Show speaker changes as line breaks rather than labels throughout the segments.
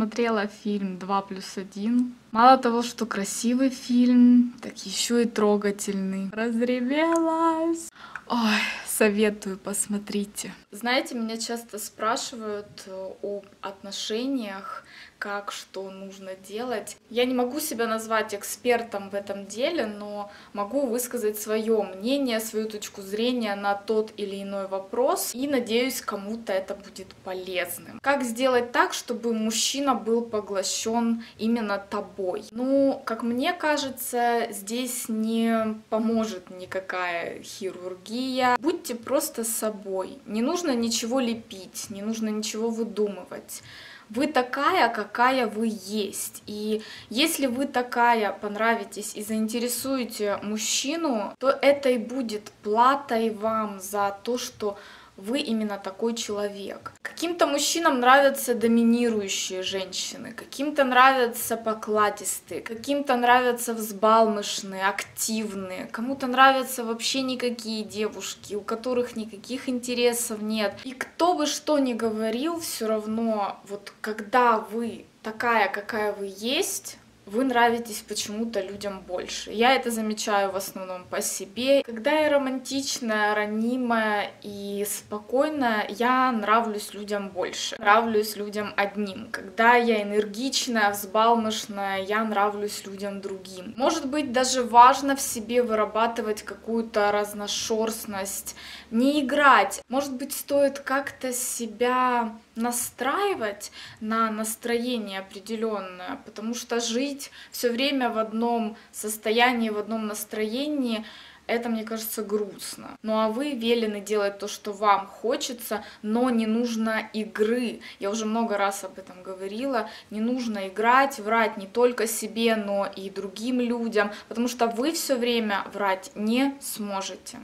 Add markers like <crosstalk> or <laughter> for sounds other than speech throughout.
посмотрела фильм «Два плюс один». Мало того, что красивый фильм, так еще и трогательный. Разревелась. Ой, советую, посмотрите. Знаете, меня часто спрашивают э, об отношениях, как что нужно делать. Я не могу себя назвать экспертом в этом деле, но могу высказать свое мнение, свою точку зрения на тот или иной вопрос, и надеюсь, кому-то это будет полезным. Как сделать так, чтобы мужчина был поглощен именно тобой? Ну, как мне кажется, здесь не поможет никакая хирургия. Будьте просто собой. Не нужно ничего лепить, не нужно ничего выдумывать. Вы такая, какая вы есть. И если вы такая, понравитесь и заинтересуете мужчину, то это и будет платой вам за то, что вы именно такой человек. Каким-то мужчинам нравятся доминирующие женщины, каким-то нравятся покладистые, каким-то нравятся взбалмошные, активные, кому-то нравятся вообще никакие девушки, у которых никаких интересов нет. И кто бы что ни говорил, все равно вот когда вы такая, какая вы есть, вы нравитесь почему-то людям больше. Я это замечаю в основном по себе. Когда я романтичная, ранимая и спокойная, я нравлюсь людям больше. Нравлюсь людям одним. Когда я энергичная, взбалмошная, я нравлюсь людям другим. Может быть, даже важно в себе вырабатывать какую-то разношерстность, не играть. Может быть, стоит как-то себя настраивать на настроение определенное, потому что жить все время в одном состоянии, в одном настроении, это, мне кажется, грустно. Ну а вы велены делать то, что вам хочется, но не нужно игры. Я уже много раз об этом говорила. Не нужно играть, врать не только себе, но и другим людям, потому что вы все время врать не сможете.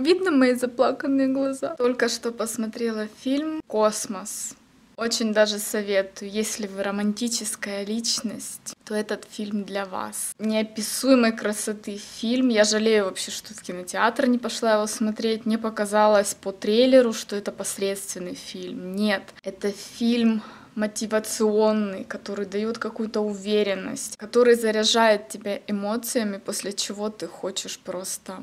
Видно мои заплаканные глаза. Только что посмотрела фильм «Космос». Очень даже советую, если вы романтическая личность, то этот фильм для вас. Неописуемой красоты фильм. Я жалею вообще, что в кинотеатр не пошла его смотреть. Мне показалось по трейлеру, что это посредственный фильм. Нет, это фильм мотивационный, который дает какую-то уверенность, который заряжает тебя эмоциями, после чего ты хочешь просто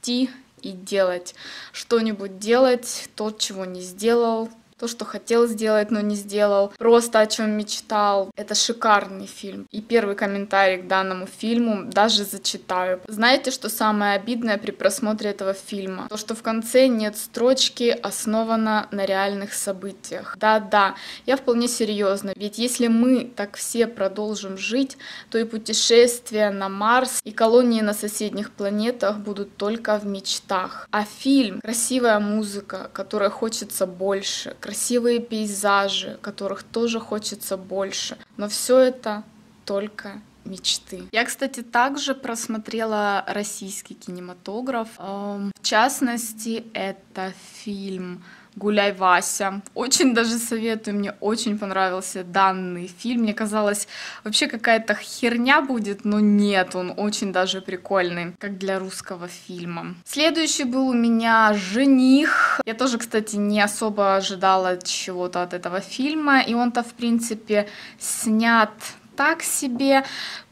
идти и делать. Что-нибудь делать, то, чего не сделал, то, что хотел сделать, но не сделал, просто о чем мечтал. Это шикарный фильм. И первый комментарий к данному фильму даже зачитаю. Знаете, что самое обидное при просмотре этого фильма? То, что в конце нет строчки «основано на реальных событиях». Да-да, я вполне серьезно, ведь если мы так все продолжим жить, то и путешествия на Марс и колонии на соседних планетах будут только в мечтах. А фильм, красивая музыка, которой хочется больше, красивые пейзажи, которых тоже хочется больше. Но все это только мечты. Я, кстати, также просмотрела российский кинематограф. Эм, в частности, это фильм «Гуляй, Вася». Очень даже советую, мне очень понравился данный фильм. Мне казалось, вообще какая-то херня будет, но нет, он очень даже прикольный, как для русского фильма. Следующий был у меня «Жених». Я тоже, кстати, не особо ожидала чего-то от этого фильма, и он-то, в принципе, снят так себе,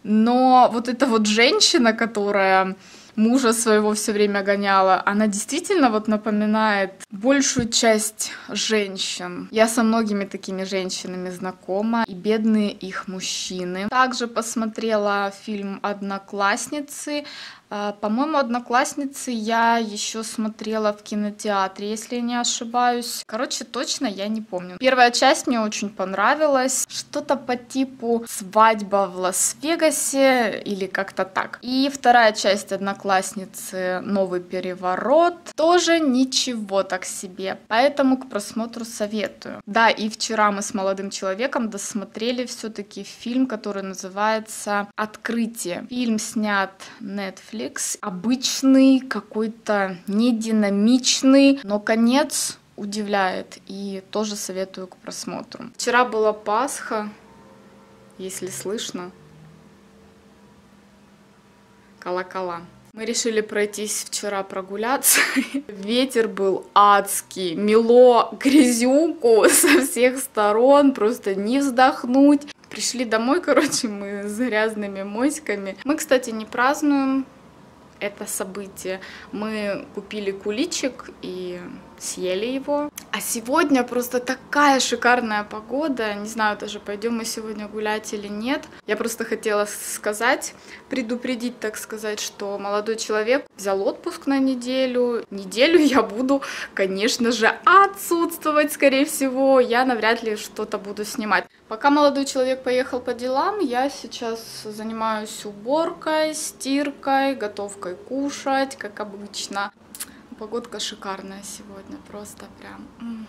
но вот эта вот женщина, которая мужа своего все время гоняла, она действительно вот напоминает большую часть женщин. Я со многими такими женщинами знакома, и бедные их мужчины. Также посмотрела фильм «Одноклассницы», по-моему, «Одноклассницы» я еще смотрела в кинотеатре, если не ошибаюсь. Короче, точно я не помню. Первая часть мне очень понравилась. Что-то по типу «Свадьба в Лас-Вегасе» или как-то так. И вторая часть «Одноклассницы. Новый переворот» тоже ничего так себе. Поэтому к просмотру советую. Да, и вчера мы с молодым человеком досмотрели все-таки фильм, который называется «Открытие». Фильм снят Netflix Netflix. Обычный, какой-то нединамичный, но конец удивляет и тоже советую к просмотру. Вчера была Пасха, если слышно. Колокола. Мы решили пройтись вчера прогуляться. <laughs> Ветер был адский, мело грязюку со всех сторон, просто не вздохнуть. Пришли домой, <laughs> короче, мы с грязными моськами. Мы, кстати, не празднуем это событие. Мы купили куличик и съели его. А сегодня просто такая шикарная погода. Не знаю даже, пойдем мы сегодня гулять или нет. Я просто хотела сказать, предупредить, так сказать, что молодой человек взял отпуск на неделю. Неделю я буду, конечно же, отсутствовать, скорее всего. Я навряд ли что-то буду снимать. Пока молодой человек поехал по делам, я сейчас занимаюсь уборкой, стиркой, готовкой кушать, как обычно. Погодка шикарная сегодня, просто прям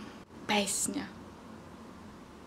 песня.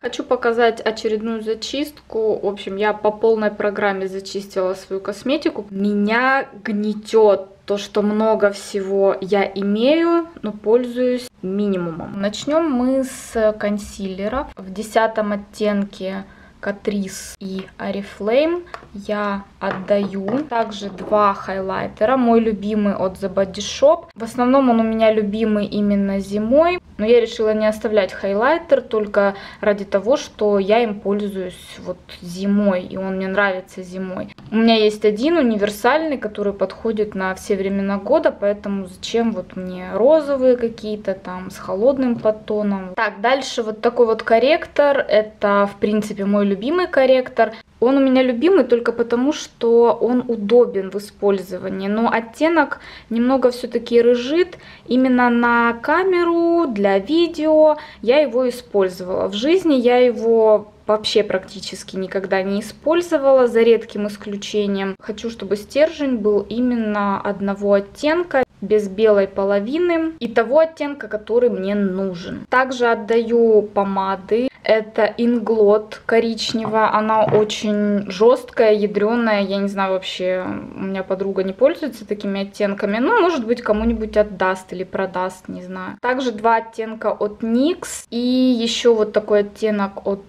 Хочу показать очередную зачистку. В общем, я по полной программе зачистила свою косметику. Меня гнетет то, что много всего я имею, но пользуюсь минимумом. Начнем мы с консилеров в десятом оттенке Catrice и Oriflame я отдаю. Также два хайлайтера. Мой любимый от The Body Shop. В основном он у меня любимый именно зимой. Но я решила не оставлять хайлайтер только ради того, что я им пользуюсь вот зимой. И он мне нравится зимой. У меня есть один универсальный, который подходит на все времена года. Поэтому зачем вот мне розовые какие-то там с холодным подтоном. Так, дальше вот такой вот корректор. Это в принципе мой любимый корректор. Он у меня любимый только потому, что он удобен в использовании. Но оттенок немного все-таки рыжит. Именно на камеру, для видео я его использовала. В жизни я его вообще практически никогда не использовала, за редким исключением. Хочу, чтобы стержень был именно одного оттенка без белой половины и того оттенка, который мне нужен. Также отдаю помады. Это Inglot коричневая, она очень жесткая, ядреная, я не знаю вообще, у меня подруга не пользуется такими оттенками, но может быть кому-нибудь отдаст или продаст, не знаю. Также два оттенка от NYX и еще вот такой оттенок от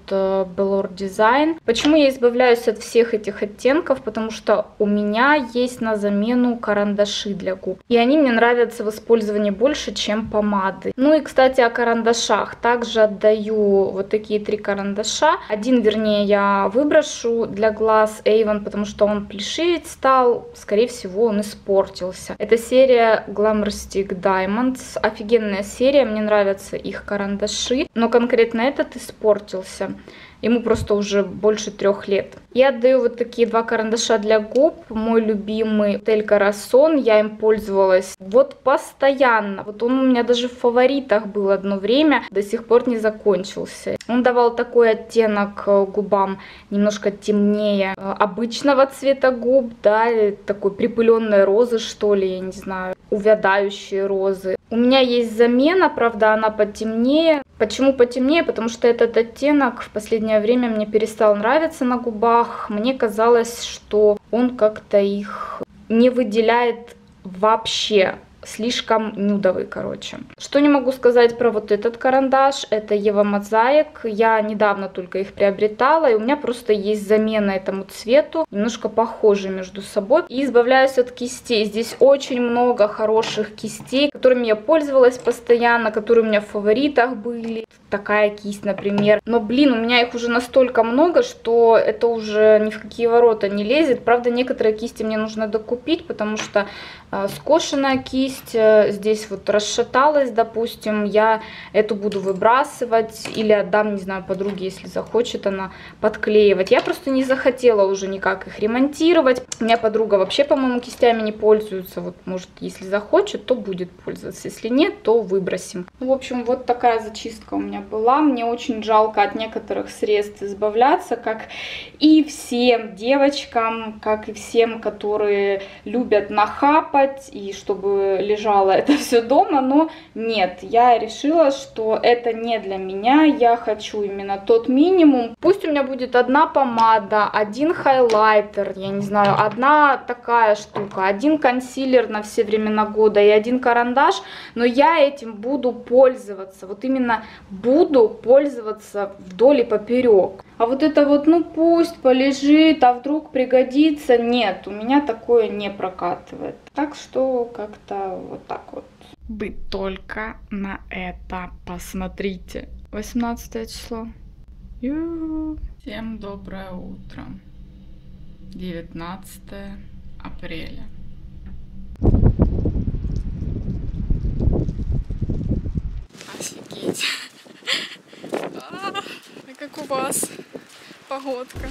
Belor Design. Почему я избавляюсь от всех этих оттенков? Потому что у меня есть на замену карандаши для губ, и они мне нравятся в использовании больше, чем помады. Ну и, кстати, о карандашах. Также отдаю вот такие три карандаша. Один, вернее, я выброшу для глаз Avon, потому что он плешивить стал. Скорее всего, он испортился. Это серия Glamour Stick Diamonds. Офигенная серия, мне нравятся их карандаши. Но конкретно этот испортился. Ему просто уже больше трех лет. Я отдаю вот такие два карандаша для губ. Мой любимый Тель Карасон. Я им пользовалась вот постоянно. Вот он у меня даже в фаворитах был одно время. До сих пор не закончился. Он давал такой оттенок э, губам немножко темнее э, обычного цвета губ. Да, такой припыленной розы что ли, я не знаю. Увядающие розы. У меня есть замена, правда она потемнее. Почему потемнее? Потому что этот оттенок в последнее время мне перестал нравиться на губах. Мне казалось, что он как-то их не выделяет вообще слишком нюдовый, короче. Что не могу сказать про вот этот карандаш, это Ева Мозаик. Я недавно только их приобретала, и у меня просто есть замена этому цвету, немножко похожи между собой. И избавляюсь от кистей. Здесь очень много хороших кистей, которыми я пользовалась постоянно, которые у меня в фаворитах были. Такая кисть, например. Но, блин, у меня их уже настолько много, что это уже ни в какие ворота не лезет. Правда, некоторые кисти мне нужно докупить, потому что э, скошенная кисть э, здесь вот расшаталась, допустим, я эту буду выбрасывать или отдам, не знаю, подруге, если захочет она подклеивать. Я просто не захотела уже никак их ремонтировать. У меня подруга вообще, по-моему, кистями не пользуется. Вот, может, если захочет, то будет пользоваться. Если нет, то выбросим. Ну, в общем, вот такая зачистка у меня была. Мне очень жалко от некоторых средств избавляться, как и всем девочкам, как и всем, которые любят нахапать, и чтобы лежало <laughs> это все дома, но нет, я решила, что это не для меня, я хочу именно тот минимум. Пусть у меня будет одна помада, один хайлайтер, я не знаю, одна такая штука, один консилер на все времена года и один карандаш, но я этим буду пользоваться, вот именно буду буду пользоваться вдоль и поперек. А вот это вот, ну пусть полежит, а вдруг пригодится, нет, у меня такое не прокатывает. Так что как-то вот так вот. Вы только на это посмотрите. 18 число. Ю-у-у. Всем доброе утро. 19 апреля. Офигеть. А, как у вас погодка.